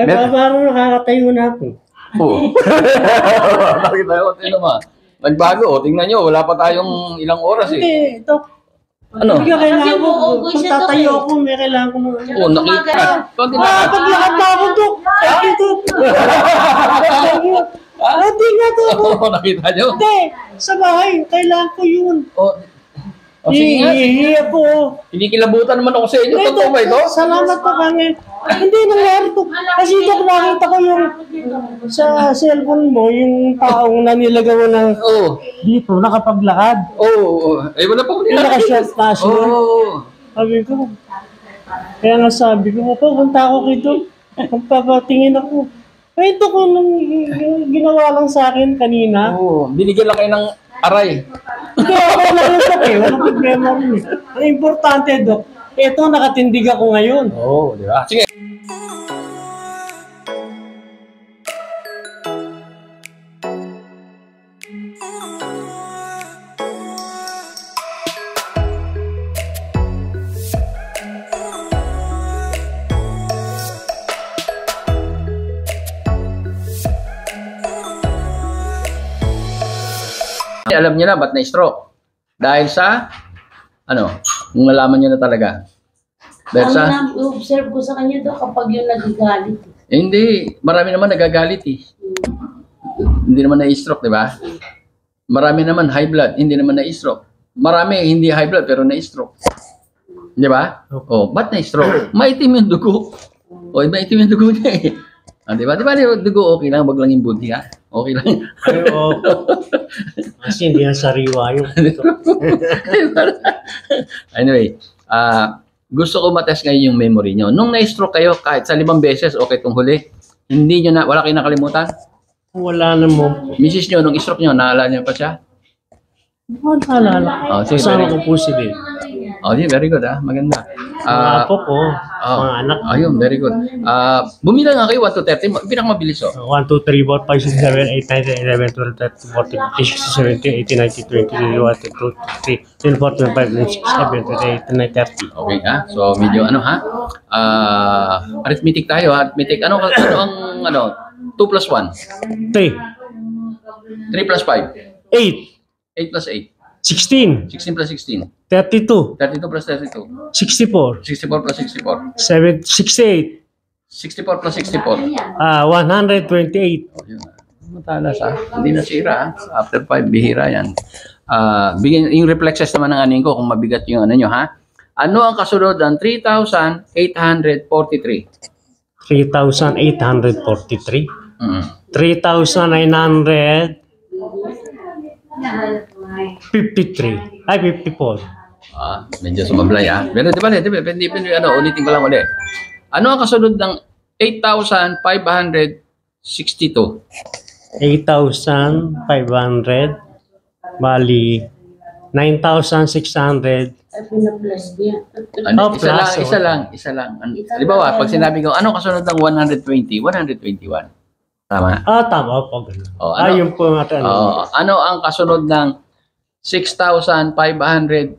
Ay, Mer- parang nakakatayo na ako. Oo. Nakita ko, tingnan mo. Nagbago, oh. tingnan nyo, wala pa tayong ilang oras eh. Hindi, Dok. Ano? Hindi kailangan Kasi ko. uugoy Kung siya, Dok, tatayo eh. ako, may kailangan ko mga... Oo, nakita. Konti na. Ah, paglakad na ako, Dok. Ay, Dok. Ah, Hindi nga, Dok. Oo, nakita nyo? Hindi, sa bahay, kailangan ko yun. Oh, oh, sige nga. Hihihi ako. Hindi kilabutan naman ako sa inyo. Totoo ba ito? Salamat po kami. Hindi nangyari to. Kasi Dok, nakita ko yung sa cellphone mo, yung taong nanilagaw ng Oo. dito, nakapaglakad. Oo. oo. Eh, wala pa ko Yung nila. naka-short na siya. Oo. Sabi ko, kaya nga sabi ko, pupunta ako kito. Kung papatingin ako. Kwento ko nung ginawa lang sa akin kanina. Oo. Binigyan lang kayo ng aray. Hindi ako lang yung eh. Walang problema rin eh. Ang importante, Dok, eto nakatindig ako ngayon. Oo, di ba? Sige. Alam niyo na ba't na-stroke? Dahil sa ano, kung nalaman niyo na talaga. Dahil Ang sa na-observe ko sa kanya daw kapag yung nagagalit. Eh, hindi, marami naman nagagalit eh. Hindi naman na-stroke, di ba? Marami naman high blood, hindi naman na-stroke. Marami hindi high blood pero na-stroke. Di ba? Oh, ba't na-stroke? Maitim yung dugo. O, maitim yung dugo niya eh. Ah, di ba? Di ba yung dugo okay lang, wag lang yung buti ha? Okay lang. Ay, oo. Kasi hindi yan sariwa yun. anyway, ah gusto ko matest ngayon yung memory nyo. Nung na-stroke kayo, kahit sa limang beses, okay itong huli, hindi nyo na, wala kayong nakalimutan? Wala na mo. Misis nyo, nung stroke nyo, naalala nyo pa siya? Wala naalala. Oh, sige, Kasama ko po sila. eh. Oh, yeah, very good ah, maganda. Mga Ah, apo ko, oh, mga anak. ayun, very good. Ah, bumila nga kayo 1 to 30, pinakamabilis oh. 1, 2, 3, 4, 5, 6, 7, 8, 9, 10, 11, 12, 13, 14, 15, 16, 17, 18, 19, 20, 21, 22, 23, 24, 25, 26, 27, 28, 29, 30. Okay ha? So medyo ano ha? Ah, arithmetic tayo, ha? arithmetic. Ano ano ang ano? 2 plus 1, 3, 3 plus 5, 8, 8 plus 8, 16, 16 plus 16, 32, 32 plus 32, 64, 64 plus 64, 7, 68, 64 plus 64. ah 128. Oh, yun. Matalas ha. Hindi nasira ha. After 5, bihira yan. Ah, bigyan yung reflexes naman ng aning ko kung mabigat yung ano nyo ha. Ano ang kasunod ng 3,843? 3,843. Mm. 3,953. Ay, 54. Ah, medyo sumablay ah. Pero di ba, di ba, hindi, hindi, ano, ulitin ko lang ulit. Ano ang kasunod ng 8,562? 8,500. Bali, 9,600. Ay, pina-plus niya. Ano, Oh, isa lang, oh. isa lang, isa lang. Ano, di ba, wa, pag sinabi ko, ano kasunod ng 120? 121. Tama. Ah, tama po. Ganun. Oh, ah, ano? yun po nga. Ano. Oo. ano ang kasunod ng 6,522?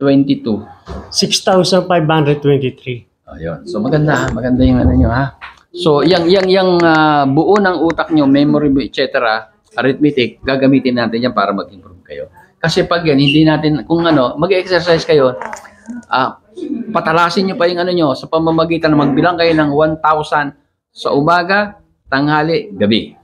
6,523. Oh, yun. So maganda, maganda yung ano nyo ha. So yang yang yang ah, buo ng utak nyo, memory etc. arithmetic, gagamitin natin yan para mag-improve kayo. Kasi pag yan, hindi natin, kung ano, mag-exercise kayo, ah, patalasin nyo pa yung ano nyo sa pamamagitan na magbilang kayo ng 1,000 sa umaga, tanghali, gabi.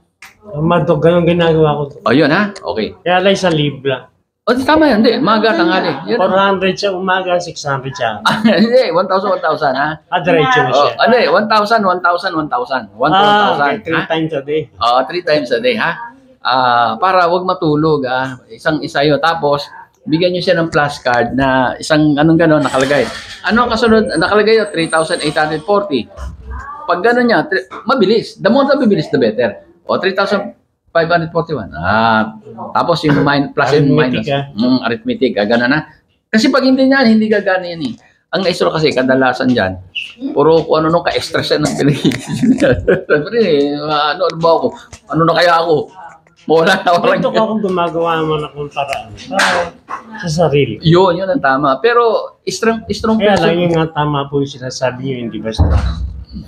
Madog, ganun ginagawa ko. O yun ha, okay. Kaya lang isang libra. O di tama yun, hindi, umaga, tanghali. Yun. 400 siya umaga, 600 siya. hindi, 1,000, 1,000 ha. Ah, diretso na Oh, siya. ano eh, 1,000, 1,000, 1,000. 1,000. Ah, okay. ha? Three times a day. Oo, three times a day, ha? Ah, para wag matulog, ah. Isang isa yun. Tapos, bigyan nyo siya ng plus card na isang anong gano'n nakalagay. Ano ang kasunod? Nakalagay yun, 3,840. Pag gano'n niya, mabilis. The more na bibilis, the better. O, 3,541. Ah, tapos yung min- plus and minus. Ah. Mm, arithmetic, ah, gano'n na. Kasi pag hindi niyan, hindi gagana yan eh. Ang naisro kasi, kadalasan dyan, puro kung ano nung ka-stress yan ng pinag-iisip eh, ano, ano ba ako? Ano na kaya ako? Wala na Ito ko akong gumagawa naman akong paraan. Para sa sarili. Yun, yun ang tama. Pero, strong, strong Kaya lang person. yung nga tama po yung sinasabi niyo, hindi basta.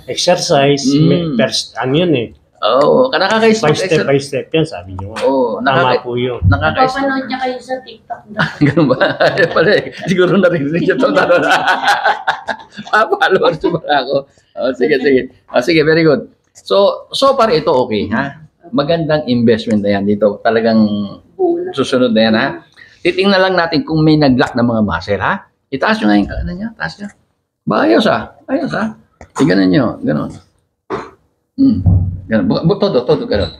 exercise, Mm. may first, ano yun eh, Oo, oh, nakaka-stop by step by step yan, sabi niyo. Oo, Tama nakaka- po yun. nakaka-stop. Papanood niya kayo sa TikTok daw. Ganun ba? Ay, pala eh. Siguro narinig niya ito. Taro na. Pa-followers ba ako? Oh, sige, sige. Oh, sige, very good. So, so far ito okay, ha? Magandang investment na yan dito. Talagang Bula. susunod na yan, ha? Titingnan lang natin kung may nag-lock ng mga muscle, ha? Itaas nyo nga yung ano niya, taas nyo. Ba, ayos, ha? Ayos, ha? Iganan nyo, ganun. Hmm. Ganun. Bu- bu- todo, todo, ganun.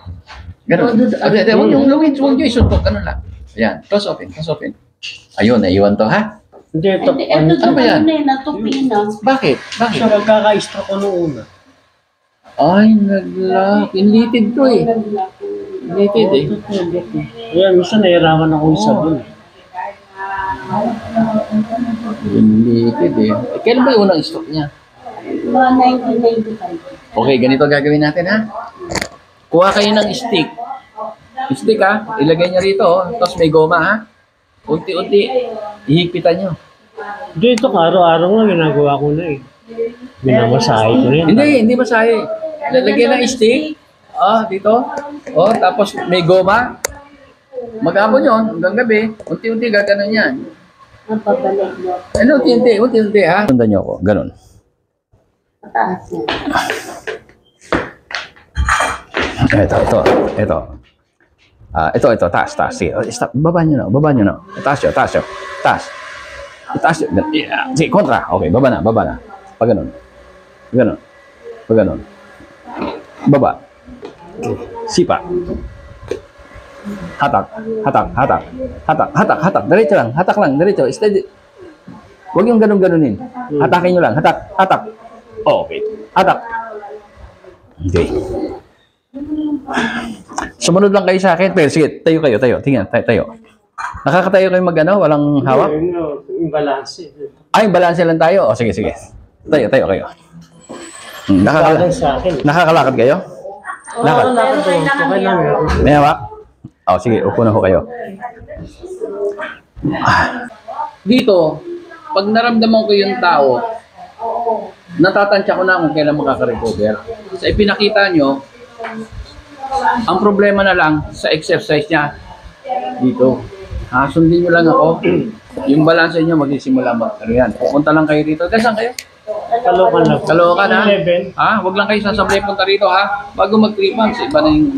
Ganun. Ah, Huwag yung luwid, huwag nyo isuntok, ganun lang. Ayan, close open, close open. Ayun, naiwan to, ha? Hindi, ito, Hindi, ano, ito ano ba yan? na eh, natupi na. Bakit? Bakit? siya magkaka-stroke ko nung una. Ay, nag-lock. Inlited to, eh. Inlited, eh. Kaya minsan nahiraman ako isa Oo. dun. Inlited, eh. eh. Kailan ba yung unang stroke niya? Mga 1995. Okay, ganito gagawin natin ha. Kuha kayo ng stick. Stick ha. Ilagay niya rito. oh. Tapos may goma ha. Unti-unti. Ihigpitan nyo. Hindi, ito araw-araw nga ginagawa ko na eh. Binamasahe ko na yun. Hindi, hindi masahe. Lalagyan ng stick. Ah, dito. Oh, tapos may goma. Maghapon yun, hanggang gabi. Unti-unti gaganon yan. Ang mo. Ano, unti-unti, unti-unti ha. Sundan nyo ako. Ganon. Mataas yan. Ito, ito, ito. Ah, ito, ito, taas, taas. Sige, oh, stop. Baba nyo na, baba nyo na. Taas nyo, taas nyo. Taas. Taas nyo. Yeah. Sige, kontra. Okay, baba na, baba na. Pag ganun. Ganun. Pag ganun. Baba. Sipa. Hatak. Hatak. Hatak. Hatak. Hatak. Hatak. Diretso lang. Hatak lang. Diretso. Steady. Huwag yung ganun-ganunin. Hatakin nyo lang. Hatak. Hatak. Okay. Hatak. Okay. Sumunod lang kayo sa akin. Pero sige, tayo kayo, tayo. Tingnan, tayo, tayo. Nakakatayo kayo mag ano, walang hawak? Yun, yun, Yung balance. Ay, balance lang tayo. O, sige, sige. Tayo, tayo kayo. Hmm, nakakala Balance sa akin. nakakalakad kayo? Lakad. Okay lang eh. May hawak? O, sige, upo na ho kayo. Ah. Dito, pag naramdaman ko yung tao, natatansya ko na kung kailan makaka-recover. Sa ipinakita nyo, ang problema na lang sa exercise niya, dito. Ha, sundin nyo lang ako. Yung balance nyo, magsisimula mag ano yan. Pupunta lang kayo dito. Kasi saan kayo? Kalokan lang. Kalokan ha? 11. Ha? Huwag lang kayo sasablay punta rito ha? Bago mag 3 months, iba na yung...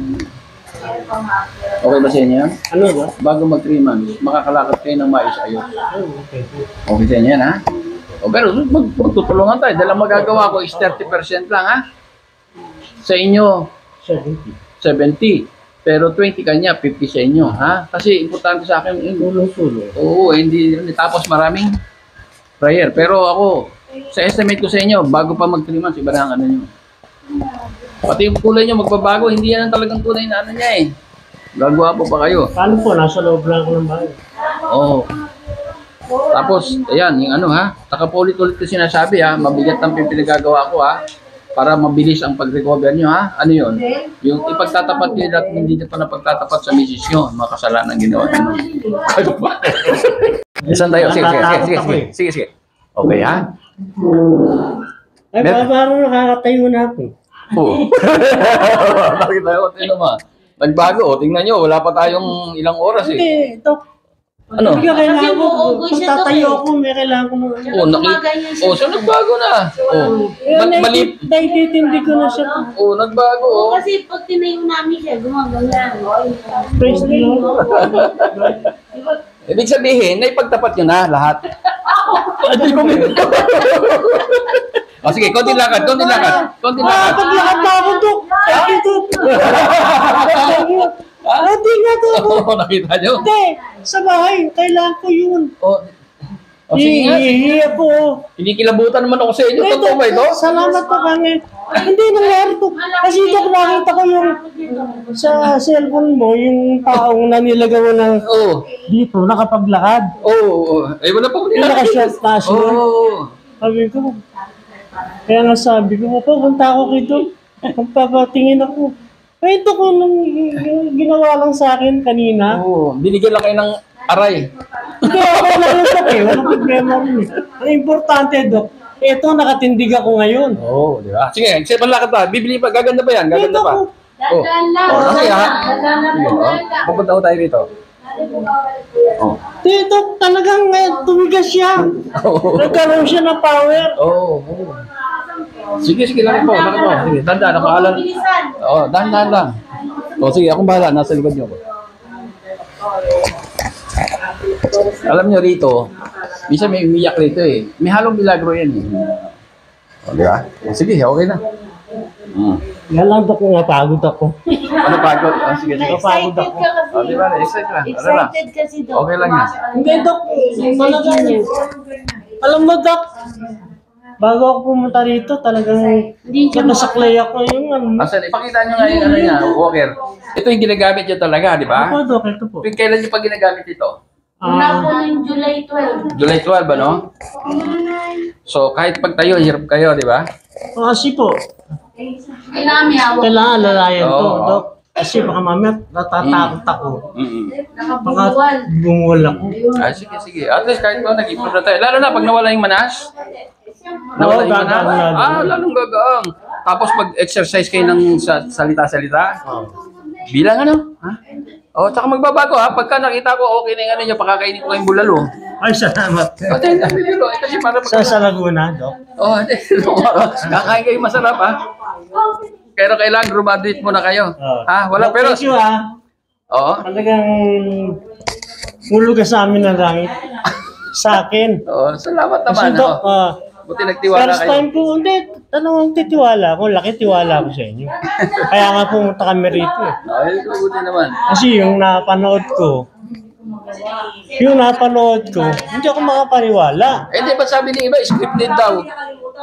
Okay ba sa inyo yan? Ano ba? Bago mag 3 months, makakalakad kayo ng maayos-ayos. Oh, okay. Okay sa inyo yan ha? O pero mag magtutulungan tayo. Dahil ang magagawa ko is 30% lang ha? Sa inyo, 70. 70. Pero 20 kanya, 50 sa inyo ha? Kasi importante sa akin, yun, Tulong-tulong. Oo, hindi, hindi. Tapos maraming prayer. Pero ako, sa estimate ko sa inyo, bago pa mag 3 months, iba na ang ano nyo. Pati yung kulay nyo magbabago, hindi yan ang talagang tunay na ano niya eh. Gagawa po pa kayo. Paano po? Nasa loob lang ako ng bahay. Oo. Tapos, ayan, yung ano ha, nakapaulit-ulit ko sinasabi ha, mabigat ang pinagagawa ko ha, para mabilis ang pag-recover nyo ha. Ano yun? Yung ipagtatapat nyo at hindi nyo pa napagtatapat sa misis nyo, mga kasalanan ginawa nyo. Ano? Saan tayo? Sige, sige, sige, sige, sige, sige, sige. Okay ha? Ay, parang nakakatayo na ako. Oo. Bakit tayo? Tingnan mo. Nagbago, oh. tingnan nyo, wala pa tayong ilang oras eh. Hindi, ito. Ano? Hindi ka kailangan Kasi ko. uugoy Kung siya tatayo daw eh. ako, may kailangan ko mga... Oh, naki... Gumaganyan siya. Oh, so nagbago na. Oh. Eh, Mal- mali... naiti- naititindi ko na siya. Oh, nagbago Oo, oh. kasi pag tinayo namin siya, gumaganyan. Praise the Lord. Ibig sabihin, naipagtapat nyo na lahat. Hindi ko Oh, sige, konti lakad, konti lakad. Konti Ah, lakad. paglakad na ako, Dok. Ay, ito. Ah, Hindi nga, Dok. Oh, nakita nyo? Hindi, sa bahay, kailangan ko yun. Oh, oh sige nga. Hihihi ako. Kinikilabutan naman ako sa inyo. Hindi, Totoo ba ito? Salamat po kami. Hindi nangyari to. Kasi Dok, nakita ko yung sa cellphone mo, yung taong nanilagaw ng Oh, dito, nakapaglakad. oh, oh. Eh, wala pa ko Yung naka-short na siya. Oh. Sabi ko, kaya nga sabi ko, pupunta ako kito. Magpapatingin ako. Eh, ito ko nung ginawa lang sa akin kanina. Oh, binigyan lang kayo ng aray. Hindi, ako lang yung eh. Walang problema eh. Ang importante, Dok, Ito, nakatindig ako ngayon. Oo, di ba? Sige, sige, panlakad pa. Bibili pa. Gaganda pa yan. Gaganda Ito pa. ko. Oh. Dadaan lang. Oh, sige, ha? Dadaan lang Sige, po. oh. Pupunta ko tayo rito. Oh. Ito, talagang eh, tumigas siya. Nagkaroon siya ng power. Oo. Oh, Sige, sige, lakad po, lakad po. Sige, tanda, nakaalan. Oo, dahan-dahan lang. O sige, akong bahala, nasa likod niyo. Alam niyo rito, minsan may umiyak rito eh. May halong milagro yan eh. O, di ba? O, sige, okay na. Hmm. Yan lang ako, napagod ako. Ano pagod? O, sige, sige. Napagod Excited ako. ka kasi. O, di ba? Excited lang. Ano lang? Excited kasi daw. Okay lang yan. Hindi, Dok. Talagang, alam mo, Dok, bago ako pumunta rito, talagang nakasaklay ako yung ano. Asan, ipakita niyo nga yung ano niya, Walker. Ito yung ginagamit niya talaga, di ba? Ako, Dok, ito po. Kailan niyo pa ginagamit ito? Po Ah, ng July 12. July 12, ano? So, kahit pagtayo, hirap kayo, di ba? kasi po, Kailangan may hawak. kailangan alalayan to, Oo. Dok. Kasi baka mamaya natatakot ako. Mm-mm. Baka Nakabuwal. bumuwal ako. Ah, sige, sige. At least kahit pa nag-improve na tayo. Lalo na pag nawala yung manas. Nawala yung manas. gagaang lalo. Ah, lalong gagaang. Tapos pag-exercise kayo ng sa- salita-salita, bilang ano? Ha? Oh, tsaka magbabago ha. Pagka nakita ko okay na yung ano nyo, pakakainin ko kayong bulalo. Ay, salamat. Biro. Eh, Kasi para Sa, sa Laguna, Dok. Oh, hindi. Kakain kayo masarap ha. Pero kailangan graduate muna kayo. Oo. Ha? Wala pero... Thank you, ha. Oo. Talagang hulugan sa amin ng langit. Sa akin. Oo, salamat Kasi, naman. Dok, oh. ah, Buti nagtiwala first kayo. time ko, hindi, talagang titiwala ako. Laki tiwala ko sa inyo. Kaya nga pumunta kami rito. eh. Ay, buti naman. Kasi yung napanood ko, yung napanood ko, hindi ako makapaniwala. Eh, di ba sabi ni iba, scripted daw.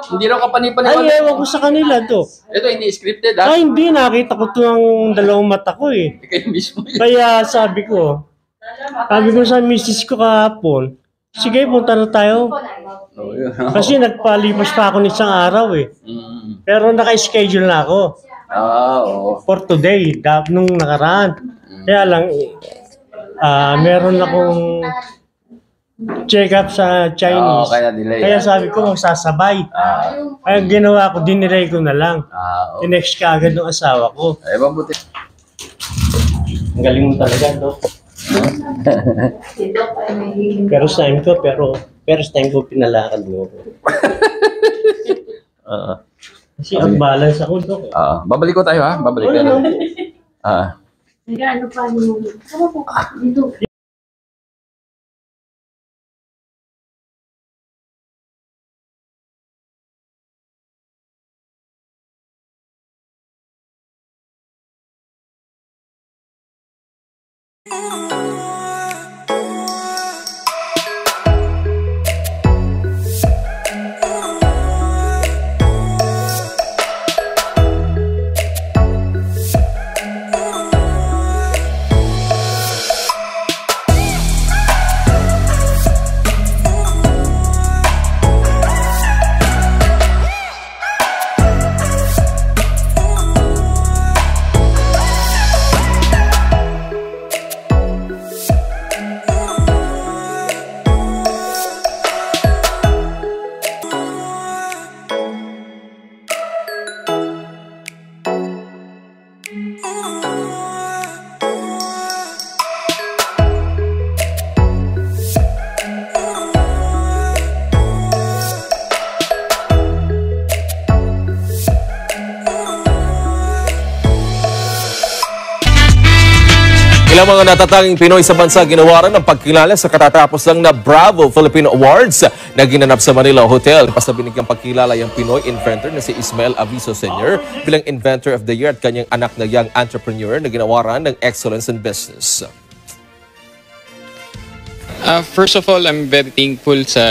Hindi raw Ay, kapanipaniwala. ewan ko sa kanila to. Ito, hindi scripted ha. Ay, hindi. Nakita ko to ng dalawang mata ko eh. Kayo mismo yun. Kaya sabi ko, sabi ko sa misis ko kahapon, sige, punta na tayo. Oh, yun. Kasi nagpalipas pa ako ng isang araw eh. Mm. Pero naka-schedule na ako Ah, oo. for today, da- nung nakaraan. Kaya lang, ah meron akong check-up sa Oo, Chinese. kaya delay. Kaya ah. sabi ko, magsasabay. Ah, Kaya ginawa ko, dinelay ko na lang. ah, oo. Tinext ka agad ng asawa ko. Eh, mabuti. Ang galing mo talaga, Dok. First time ko, pero first time ko pinalakad mo. Oo. Kasi ang balance ako, Dok. Ah, babalik ko tayo ha. Babalik tayo. lang. Ah. Kaya ano pa yung... Ano po? Dito. Oh. Ilang mga natatanging Pinoy sa bansa ginawaran ng pagkilala sa katatapos lang na Bravo Filipino Awards na ginanap sa Manila Hotel. Basta binigyang pagkilala yung Pinoy inventor na si Ismael Aviso Sr. bilang Inventor of the Year at kanyang anak na young entrepreneur na ginawaran ng Excellence in Business. Uh, first of all, I'm very thankful sa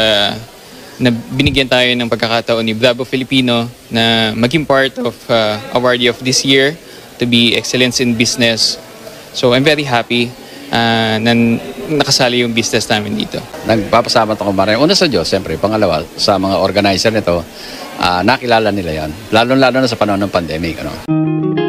na binigyan tayo ng pagkakataon ni Bravo Filipino na maging part of uh, awardee of this year to be Excellence in Business. So I'm very happy uh, na nakasali yung business namin dito. Nagpapasalamat ako maraming. Una sa Diyos, siyempre. Pangalawa, sa mga organizer nito, ah, nakilala nila yan. Lalo-lalo na sa panahon ng pandemic. Ano?